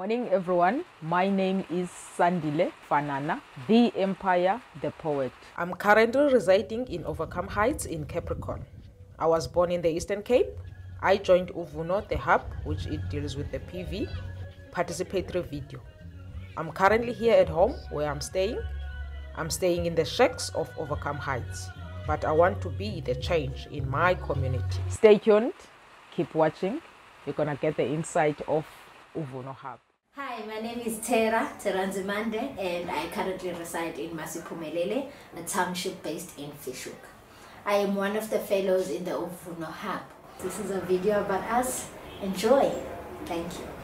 morning, everyone. My name is Sandile Fanana, the Empire, the poet. I'm currently residing in Overcome Heights in Capricorn. I was born in the Eastern Cape. I joined Uvuno, the hub, which it deals with the PV, participatory video. I'm currently here at home where I'm staying. I'm staying in the shacks of Overcome Heights, but I want to be the change in my community. Stay tuned, keep watching. You're gonna get the insight of Uvuno Hub. Hi, my name is Terra Teranzimande and I currently reside in Masiphumelele, a township based in Fish Hoek. I am one of the fellows in the Uvuno Hub. This is a video about us. Enjoy. Thank you.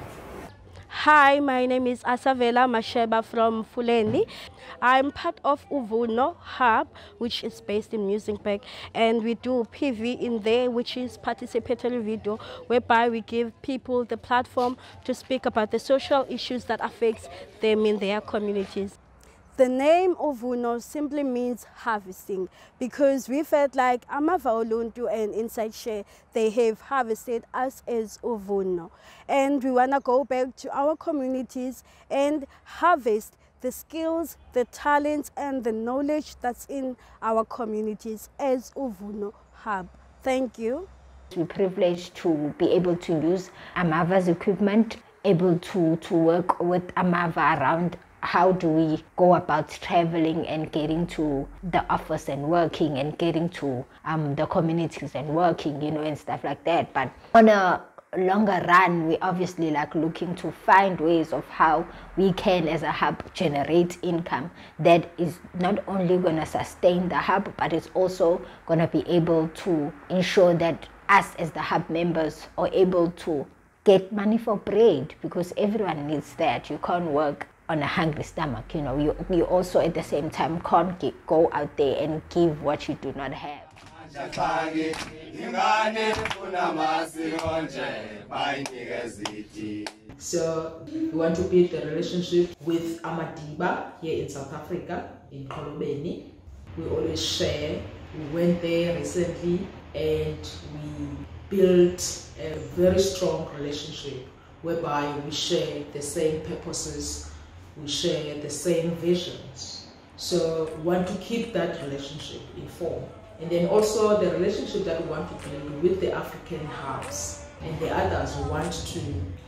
Hi, my name is Asavela Masheba from Fuleni. I'm part of Uvuno Hub, which is based in Muizenberg, and we do PV in there, which is participatory video, whereby we give people the platform to speak about the social issues that affects them in their communities. The name of Uvuno simply means harvesting because we felt like Amava Oluntu and InsightShare, they have harvested us as Uvuno. And we want to go back to our communities and harvest the skills, the talents and the knowledge that's in our communities as Uvuno Hub. Thank you. We're privileged to be able to use Amava's equipment, able to, to work with Amava around how do we go about traveling and getting to the office and working and getting to um, the communities and working, you know, and stuff like that. But on a longer run, we obviously like looking to find ways of how we can, as a hub, generate income that is not only going to sustain the hub, but it's also going to be able to ensure that us as the hub members are able to get money for bread because everyone needs that. You can't work on a hungry stomach. You know, you, you also at the same time can't get, go out there and give what you do not have. So we want to build a relationship with Amadiba here in South Africa, in Xolobeni. We always share. We went there recently and we built a very strong relationship whereby we share the same purposes, we share the same visions. So we want to keep that relationship in form. And then also the relationship that we want to build with the African hubs and the others who want to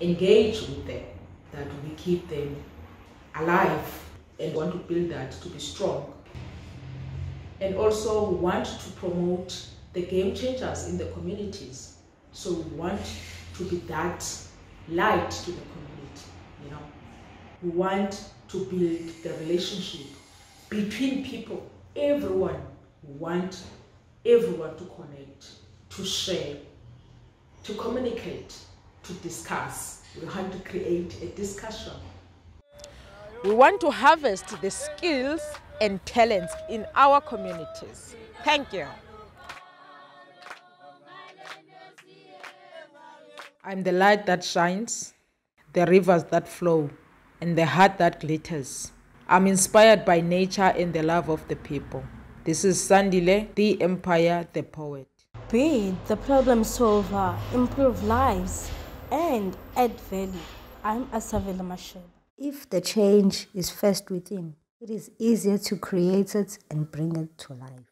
engage with them, that we keep them alive and want to build that to be strong. And also we want to promote the game changers in the communities. So we want to be that light to the community, you know. We want to build the relationship between people, everyone. Want everyone to connect, to share, to communicate, to discuss. We want to create a discussion. We want to harvest the skills and talents in our communities. Thank you. I'm the light that shines, the rivers that flow, and the heart that glitters. I'm inspired by nature and the love of the people. This is Sandile, the Empire, the poet. Be the problem solver, improve lives, and add value. I'm Asavela Masheba. If the change is first within, it is easier to create it and bring it to life.